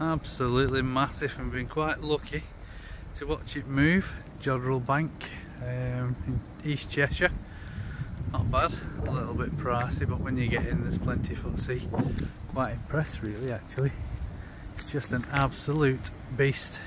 absolutely massive and been quite lucky to watch it move. Jodrell Bank um, in East Cheshire. Not bad a little bit pricey but when you get in there's plenty of quite impressed really actually. It's just an absolute beast.